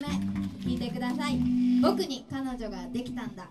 聞いてください。僕に彼女ができたんだ。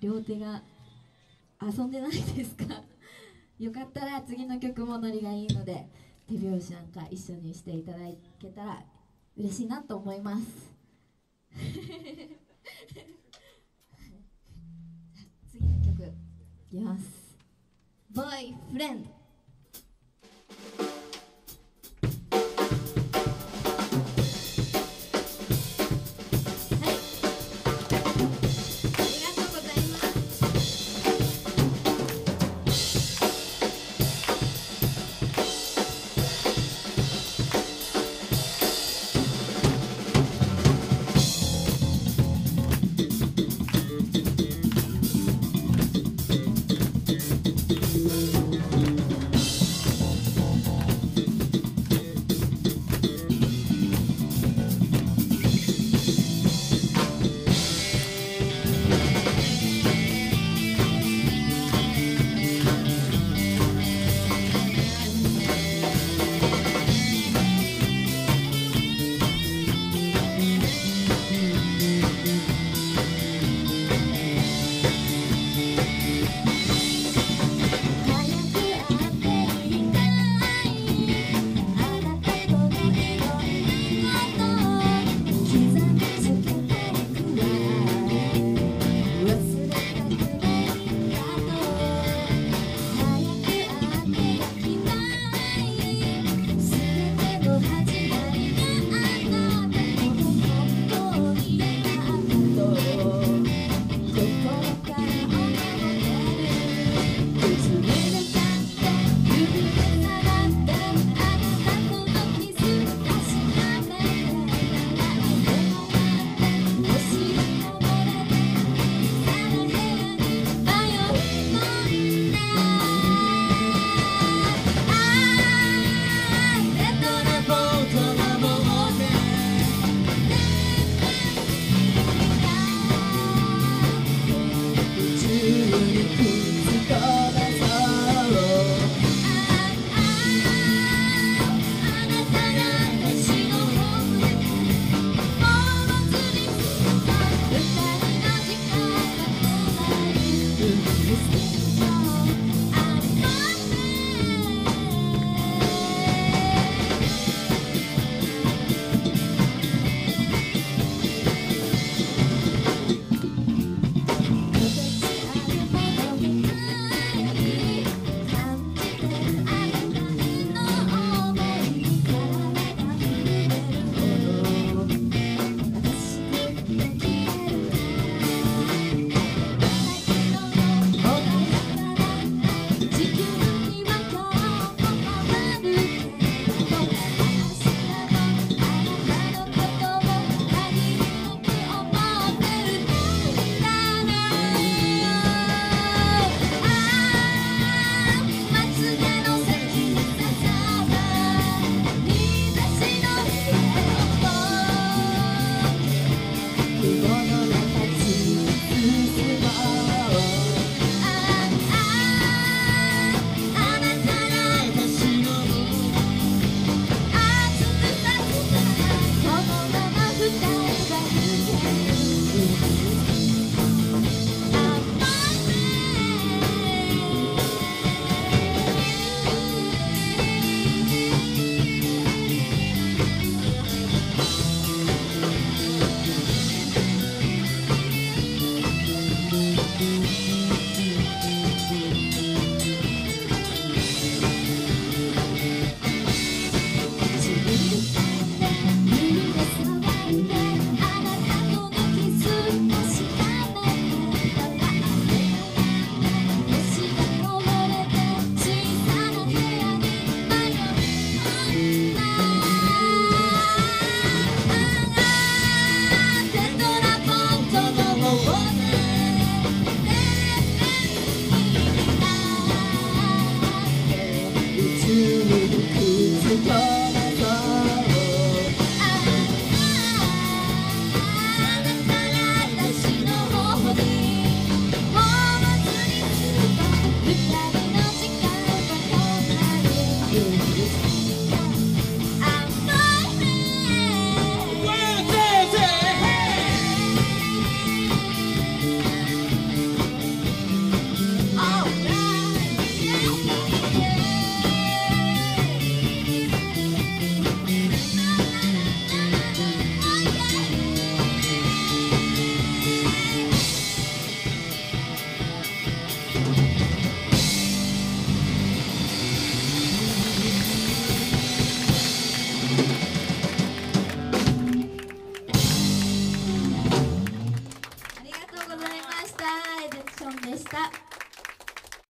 両手が遊んでないですか？よかったら次の曲もノリがいいので手拍子なんか一緒にしていただけたら嬉しいなと思います。次の曲いきます。ボーイフレンド